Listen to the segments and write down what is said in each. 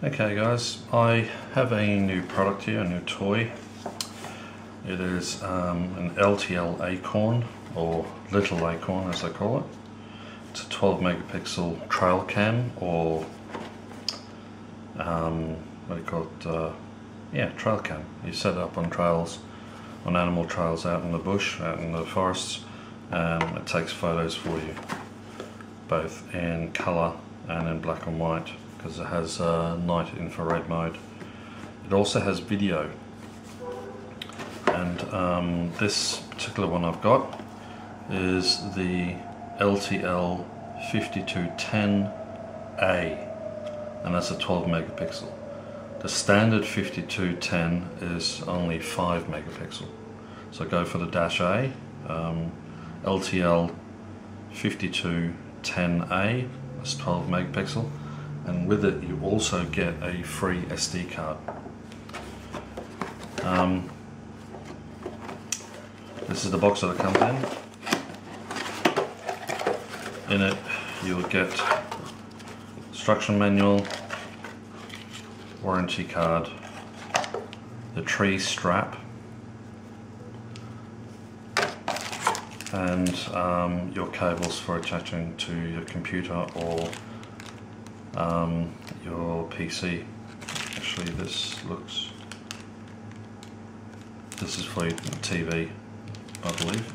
Okay guys, I have a new product here, a new toy. It is um, an LTL Acorn, or Little Acorn as they call it. It's a 12 megapixel trail cam, or um, what do you call it? Uh, yeah, trail cam. You set it up on trails, on animal trails out in the bush, out in the forests, and it takes photos for you, both in colour and in black and white because it has uh, night infrared mode. It also has video and um, this particular one I've got is the LTL 5210A and that's a 12 megapixel. The standard 5210 is only 5 megapixel. So go for the dash A, um, LTL 5210A, that's 12 megapixel and with it you also get a free SD card. Um, this is the box that it comes in. In it you'll get instruction manual, warranty card, the tree strap, and um, your cables for attaching to your computer or um, your PC. Actually, this looks. This is for your TV, I believe.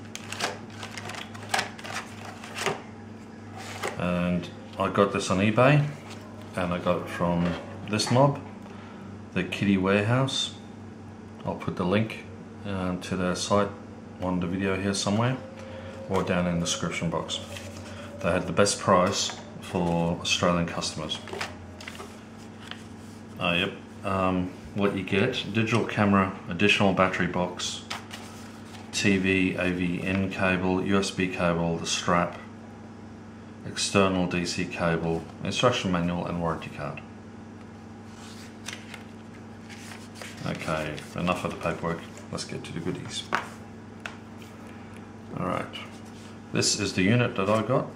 And I got this on eBay, and I got it from this mob, the Kiddy Warehouse. I'll put the link uh, to their site on the video here somewhere, or down in the description box. They had the best price for Australian customers. Uh, yep, um, what you get, digital camera, additional battery box, TV, AV in cable, USB cable, the strap, external DC cable, instruction manual and warranty card. Okay, enough of the paperwork, let's get to the goodies. Alright, this is the unit that I got.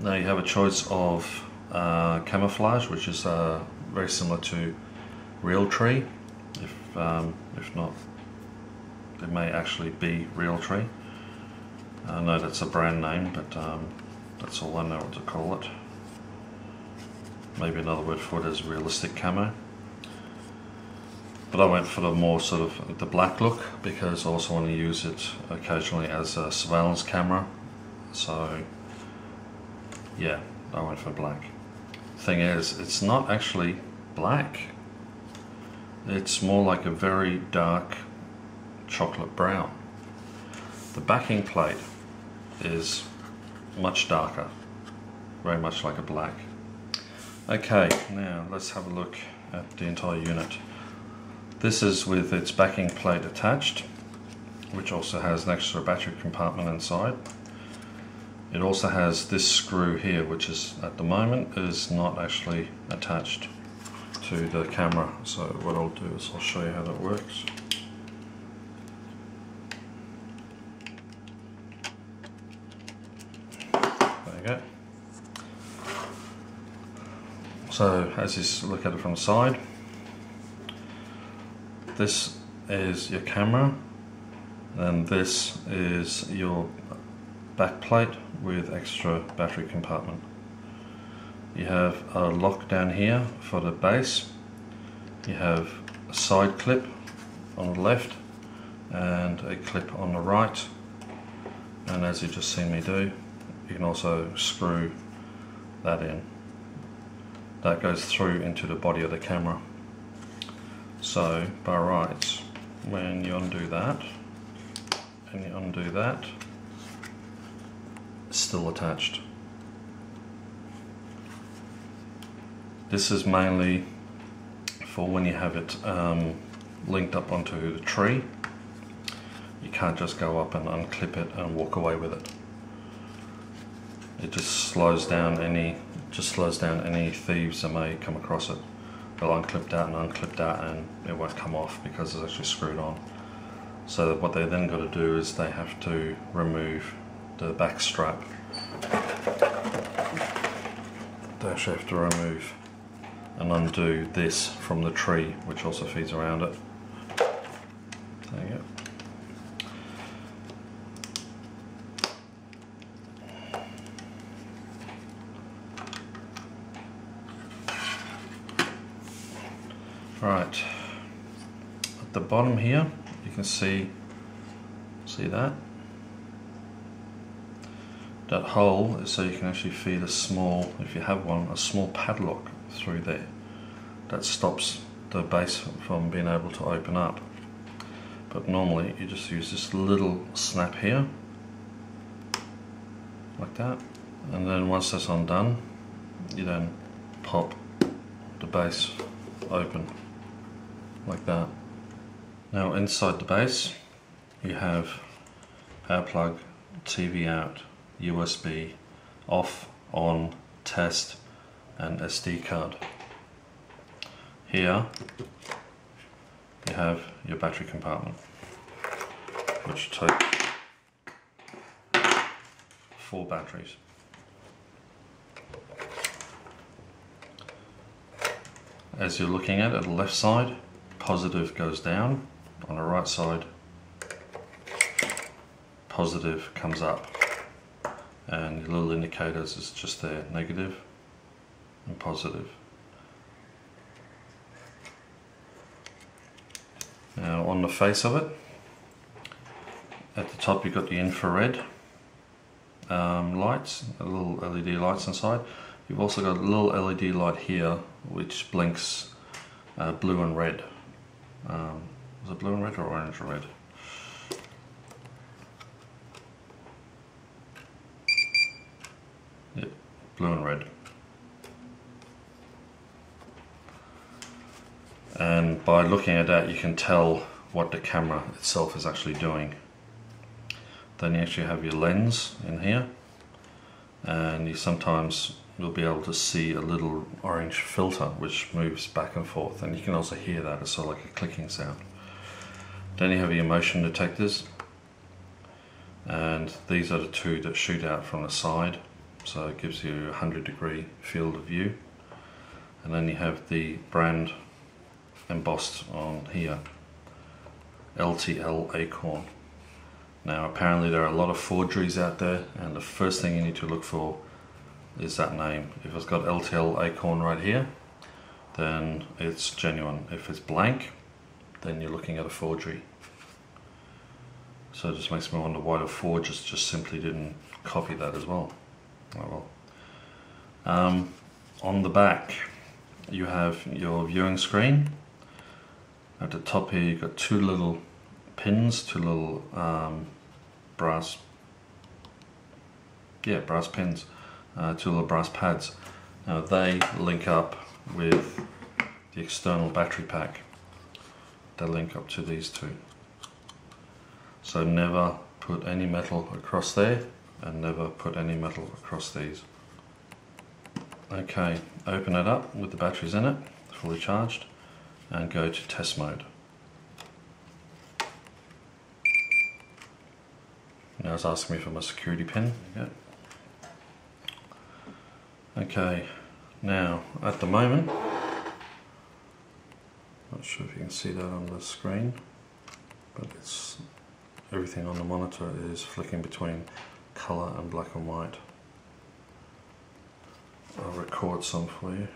Now you have a choice of uh, camouflage, which is uh, very similar to Realtree. If um, if not, it may actually be Realtree. I know that's a brand name, but um, that's all I know what to call it. Maybe another word for it is realistic camo. But I went for the more sort of the black look because I also want to use it occasionally as a surveillance camera. So yeah, I went for black. Thing is, it's not actually black. It's more like a very dark chocolate brown. The backing plate is much darker, very much like a black. Okay, now let's have a look at the entire unit. This is with its backing plate attached, which also has an extra battery compartment inside. It also has this screw here, which is at the moment is not actually attached to the camera. So what I'll do is I'll show you how that works. There you go. So as you look at it from the side, this is your camera and this is your back plate with extra battery compartment. You have a lock down here for the base. You have a side clip on the left and a clip on the right. And as you just seen me do, you can also screw that in. That goes through into the body of the camera. So by rights, when you undo that, and you undo that, still attached. This is mainly for when you have it um, linked up onto the tree. You can't just go up and unclip it and walk away with it. It just slows down any just slows down any thieves that may come across it. They'll unclip that and unclip that and it won't come off because it's actually screwed on. So what they then got to do is they have to remove the back strap actually have to remove and undo this from the tree which also feeds around it. There you go. Right, at the bottom here you can see, see that? That hole is so you can actually feed a small, if you have one, a small padlock through there. That stops the base from being able to open up. But normally you just use this little snap here, like that. And then once that's undone, you then pop the base open, like that. Now inside the base, you have power plug, TV out, USB, off, on, test, and SD card. Here you have your battery compartment, which takes four batteries. As you're looking at it, the left side, positive goes down, on the right side, positive comes up and the little indicators is just there negative and positive. Now on the face of it at the top you've got the infrared um, lights a little LED lights inside. You've also got a little LED light here which blinks uh, blue and red. Um, is it blue and red or orange and red blue and red. And by looking at that you can tell what the camera itself is actually doing. Then you actually have your lens in here and you sometimes you'll be able to see a little orange filter which moves back and forth and you can also hear that it's sort of like a clicking sound. Then you have your motion detectors and these are the two that shoot out from the side so it gives you a 100 degree field of view. And then you have the brand embossed on here LTL Acorn. Now apparently there are a lot of forgeries out there and the first thing you need to look for is that name. If it's got LTL Acorn right here then it's genuine. If it's blank then you're looking at a forgery. So it just makes me wonder why the forgers just simply didn't copy that as well Oh well. Um, on the back, you have your viewing screen. At the top here, you've got two little pins, two little um, brass, yeah, brass pins, uh, two little brass pads. Now they link up with the external battery pack. They link up to these two. So never put any metal across there and never put any metal across these. Okay, open it up with the batteries in it, fully charged, and go to test mode. Now it's asking me for my security pin. Okay, now at the moment, not sure if you can see that on the screen, but it's everything on the monitor is flicking between colour and black and white. I'll record some for you.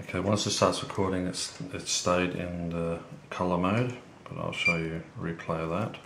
Okay, once it starts recording, it's, it's stayed in the colour mode but I'll show you replay of that.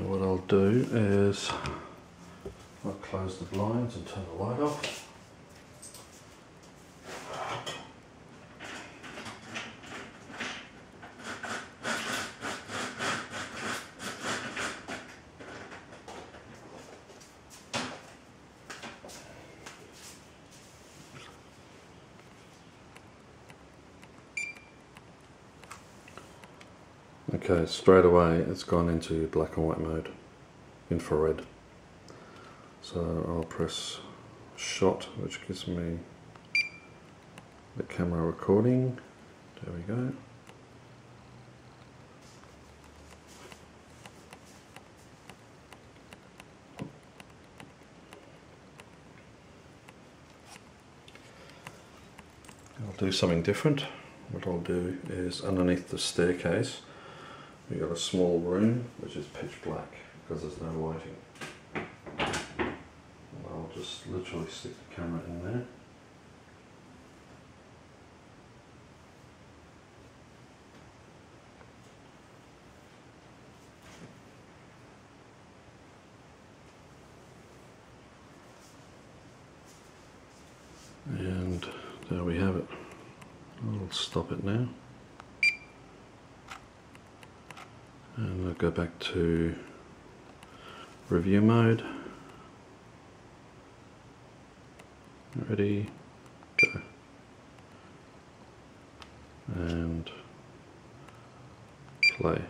What I'll do is I'll close the blinds and turn the light off. Okay, straight away it's gone into black and white mode, infrared. So I'll press shot, which gives me the camera recording. There we go. I'll do something different. What I'll do is underneath the staircase We've got a small room which is pitch black because there's no lighting. I'll just literally stick the camera in there. And there we have it. I'll stop it now. And I'll go back to review mode. Ready go. And play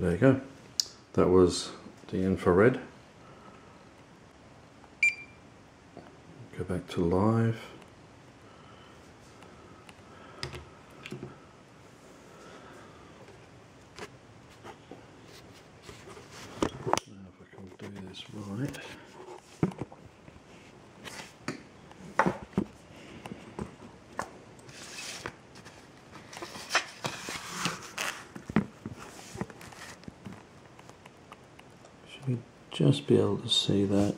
There you go. That was the infrared. Go back to live. Now if I can do this right. Should just be able to see that.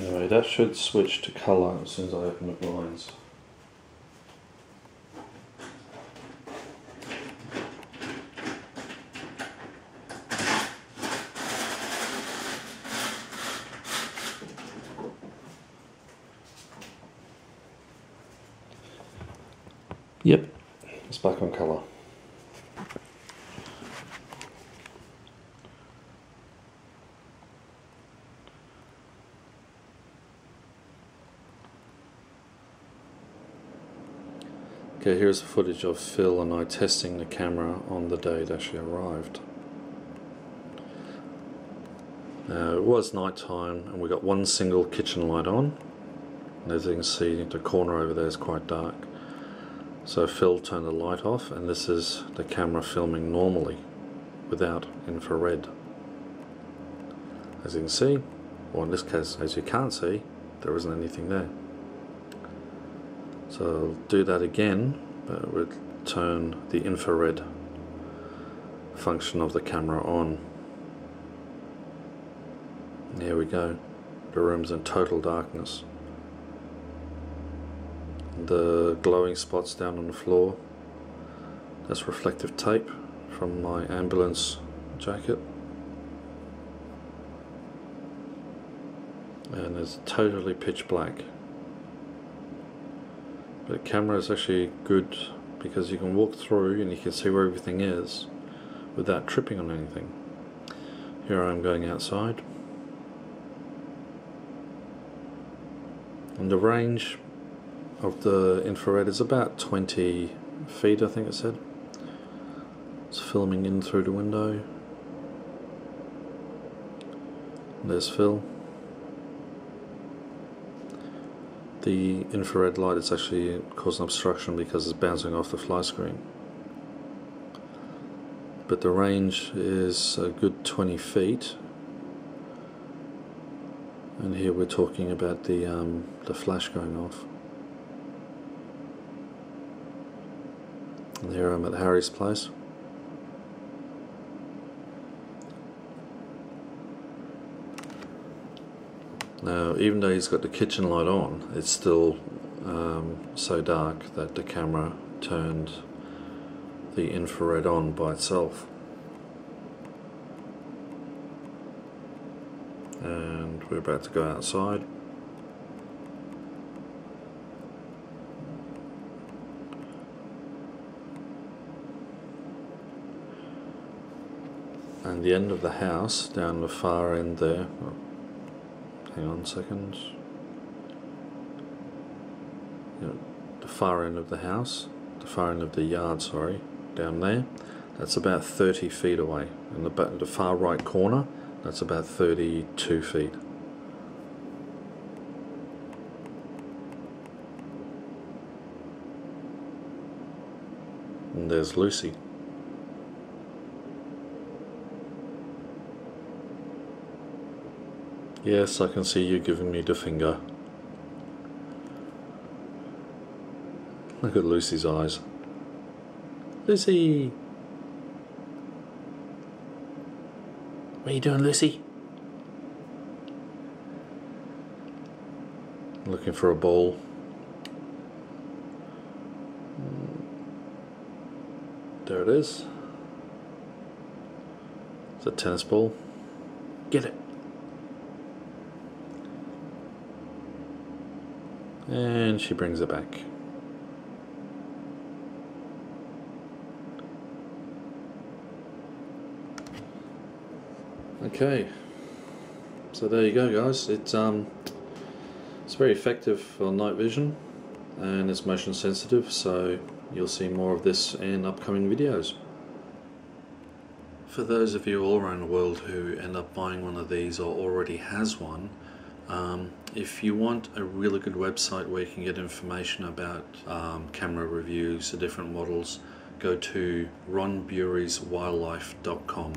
Anyway, that should switch to colour as soon as I open the blinds. Yep, it's back on colour. Okay, here's footage of Phil and I testing the camera on the day it actually arrived. Now, it was night time and we got one single kitchen light on. And as you can see, the corner over there is quite dark. So Phil turned the light off and this is the camera filming normally without infrared. As you can see, or in this case as you can't see, there isn't anything there. So I'll do that again, but we'll turn the infrared function of the camera on. There we go. The room's in total darkness the glowing spots down on the floor. That's reflective tape from my ambulance jacket. And it's totally pitch black. But the camera is actually good because you can walk through and you can see where everything is without tripping on anything. Here I am going outside. And the range of the infrared is about 20 feet, I think it said. It's filming in through the window. There's Phil. The infrared light is actually causing obstruction because it's bouncing off the fly screen. But the range is a good 20 feet. And here we're talking about the, um, the flash going off. And here I'm at Harry's place. Now, even though he's got the kitchen light on, it's still um, so dark that the camera turned the infrared on by itself. And we're about to go outside. And the end of the house, down the far end there, hang on a second. You know, the far end of the house, the far end of the yard, sorry, down there, that's about 30 feet away. And the, the far right corner, that's about 32 feet. And there's Lucy. Yes, I can see you giving me the finger. Look at Lucy's eyes. Lucy! What are you doing, Lucy? Looking for a ball. There it is. It's a tennis ball. Get it. And she brings it back. Okay, so there you go, guys. It's um, it's very effective for night vision, and it's motion sensitive. So you'll see more of this in upcoming videos. For those of you all around the world who end up buying one of these or already has one, um, if you want a really good website where you can get information about um, camera reviews, the different models, go to ronburyswildlife.com.